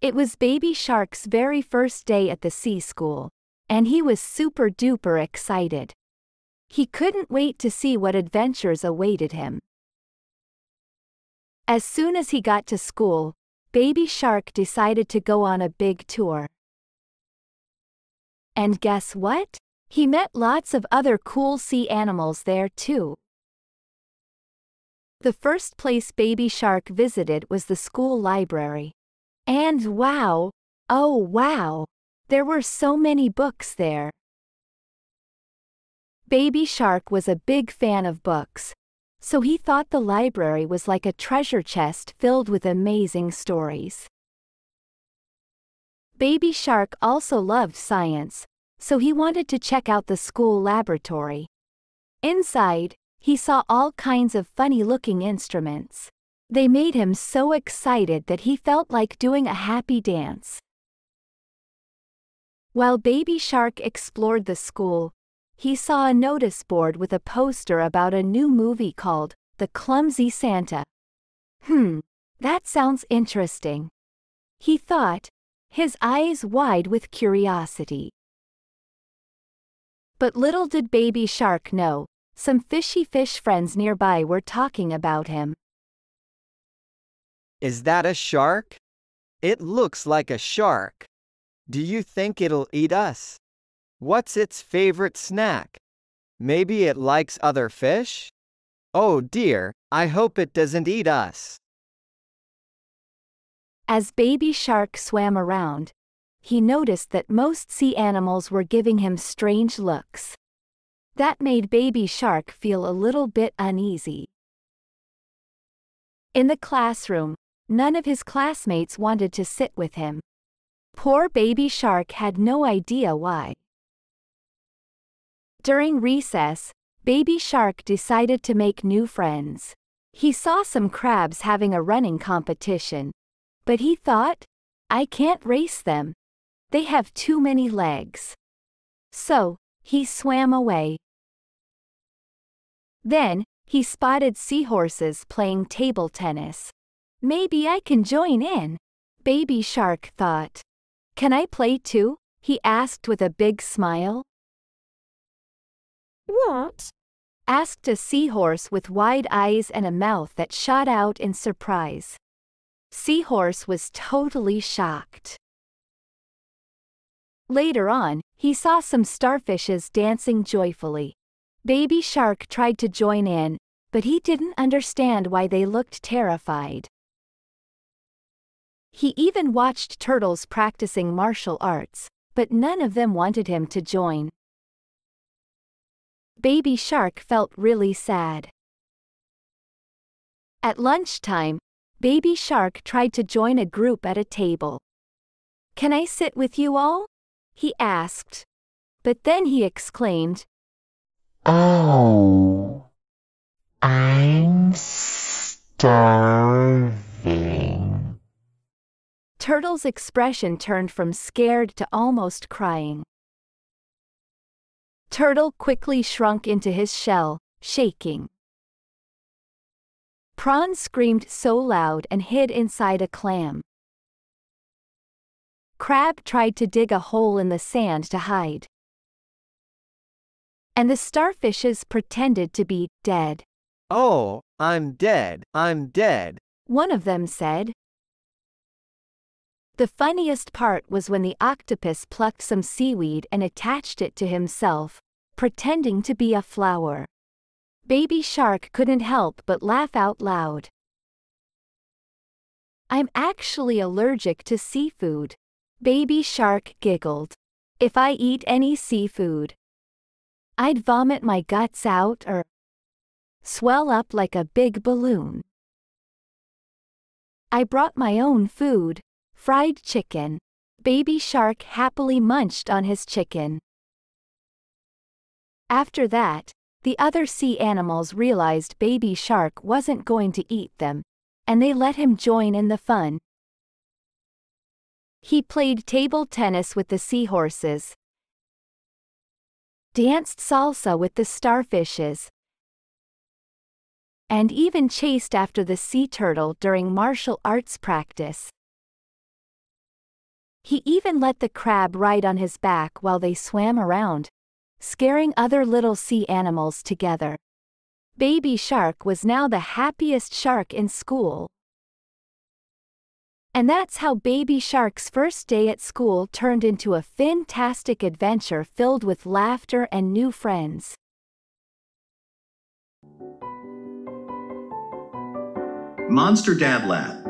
It was Baby Shark's very first day at the sea school, and he was super duper excited. He couldn't wait to see what adventures awaited him. As soon as he got to school, Baby Shark decided to go on a big tour. And guess what? He met lots of other cool sea animals there too. The first place Baby Shark visited was the school library. And wow, oh wow, there were so many books there. Baby Shark was a big fan of books, so he thought the library was like a treasure chest filled with amazing stories. Baby Shark also loved science, so he wanted to check out the school laboratory. Inside, he saw all kinds of funny-looking instruments. They made him so excited that he felt like doing a happy dance. While Baby Shark explored the school, he saw a notice board with a poster about a new movie called The Clumsy Santa. Hmm, that sounds interesting. He thought, his eyes wide with curiosity. But little did Baby Shark know, some fishy fish friends nearby were talking about him. Is that a shark? It looks like a shark. Do you think it'll eat us? What's its favorite snack? Maybe it likes other fish? Oh dear, I hope it doesn't eat us. As Baby Shark swam around, he noticed that most sea animals were giving him strange looks. That made Baby Shark feel a little bit uneasy. In the classroom, none of his classmates wanted to sit with him. Poor Baby Shark had no idea why. During recess, Baby Shark decided to make new friends. He saw some crabs having a running competition. But he thought, I can't race them. They have too many legs. So, he swam away. Then, he spotted seahorses playing table tennis. Maybe I can join in. Baby Shark thought. Can I play too? He asked with a big smile. What? asked a seahorse with wide eyes and a mouth that shot out in surprise. Seahorse was totally shocked. Later on, he saw some starfishes dancing joyfully. Baby Shark tried to join in, but he didn't understand why they looked terrified. He even watched turtles practicing martial arts, but none of them wanted him to join. Baby Shark felt really sad. At lunchtime, Baby Shark tried to join a group at a table. Can I sit with you all? He asked. But then he exclaimed, Oh, I'm starving. Turtle's expression turned from scared to almost crying. Turtle quickly shrunk into his shell, shaking. Prawn screamed so loud and hid inside a clam. Crab tried to dig a hole in the sand to hide. And the starfishes pretended to be dead. Oh, I'm dead, I'm dead. One of them said. The funniest part was when the octopus plucked some seaweed and attached it to himself, pretending to be a flower. Baby Shark couldn't help but laugh out loud. I'm actually allergic to seafood. Baby Shark giggled. If I eat any seafood, I'd vomit my guts out or swell up like a big balloon. I brought my own food, fried chicken. Baby Shark happily munched on his chicken. After that, the other sea animals realized Baby Shark wasn't going to eat them, and they let him join in the fun. He played table tennis with the seahorses, danced salsa with the starfishes, and even chased after the sea turtle during martial arts practice. He even let the crab ride on his back while they swam around, scaring other little sea animals together. Baby Shark was now the happiest shark in school. And that's how Baby Shark's first day at school turned into a fantastic adventure filled with laughter and new friends. Monster Dad Lab